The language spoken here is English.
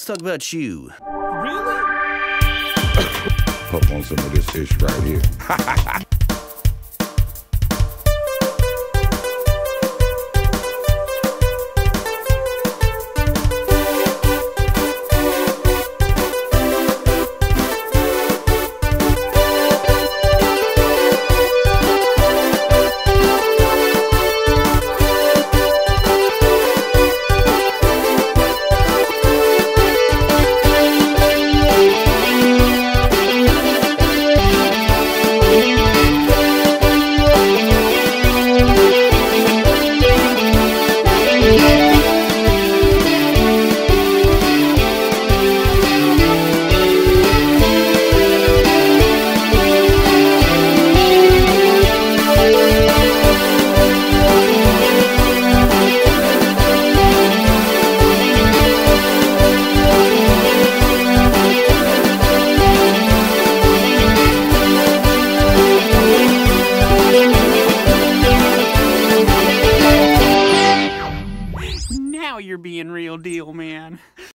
Let's talk about you. Really? Puff on some of this ish right here. Now you're being real deal, man.